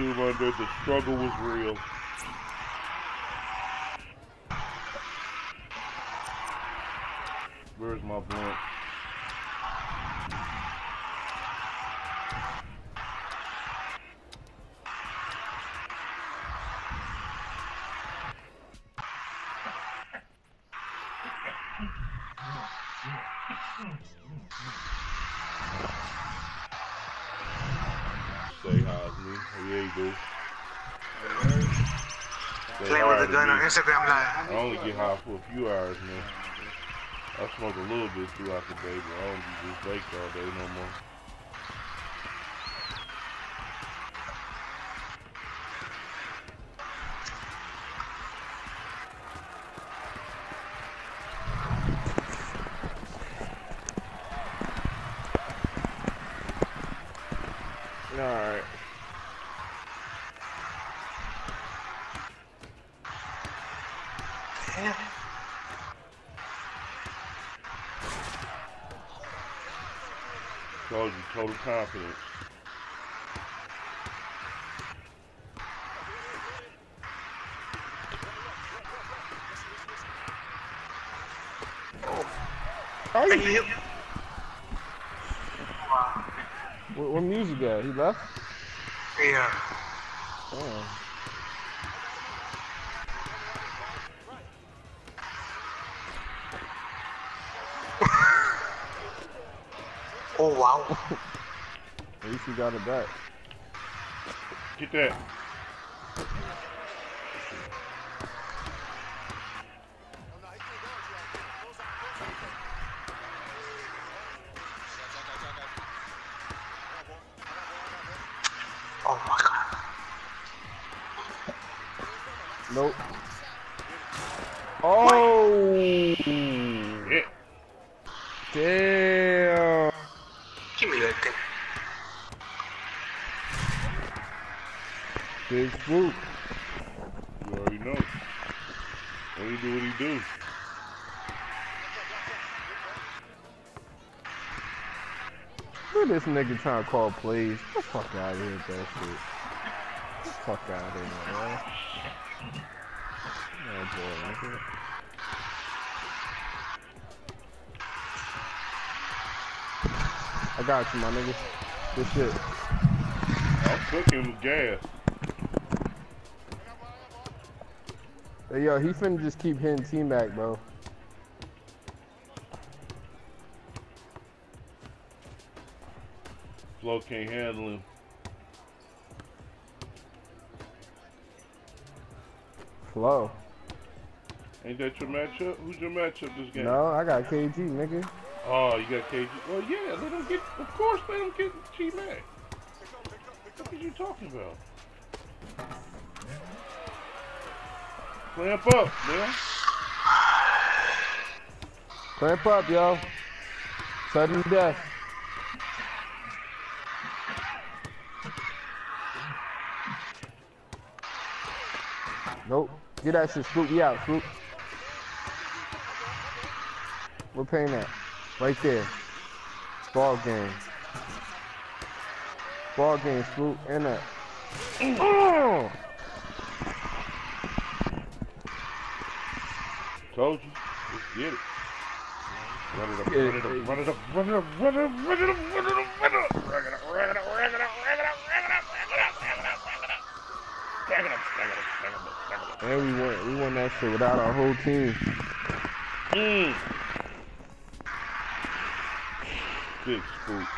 Under the struggle was real. Where's my blunt? yeah, you do. Say Playing with a gun on Instagram Live. I only get high for a few hours, man. I smoke a little bit throughout the day, but I don't be just baked all day no more. Alright. Damn. Told you, total confidence. Are you? What, what music at? He left? Yeah. Oh. Oh wow. At least he got it back. Get that. Oh my god. Nope. Oh! Yeah. Damn! Give me that thing. Big swoop. You already know. When he do what he do. Look at this nigga trying to call plays. Get the fuck out of here with that shit. Get the fuck out of here, man. Oh boy, nigga. I got you, my nigga. Good shit. I'm cooking with gas. Hey, yo, he finna just keep hitting T-Mac, bro. Flo can't handle him. Flow. Ain't that your matchup? Who's your matchup this game? No, I got KG, nigga. Oh, you got KG. Well, yeah, let him get. Of course, let him get T Mac. What are you talking about? Clamp up, man. Clamp up, yo. Sudden death. Nope. Get that shit, Swoop. Me out, Swoop. We're paying that. Right there. Ball game. Ball game, Swoop. And that. Oh! Told you. Let's get it. Run it up, run it up, run it up, run it up, run it up, run it up, run it up, run it up, rag it up, rag it up, rag it up, rag it up, rag it up, rag it up, rag it up, rag it up. Rag it up, rag it up, rag it up, rag it up. And we won. We won that shit without our whole team. Mm. Big spook.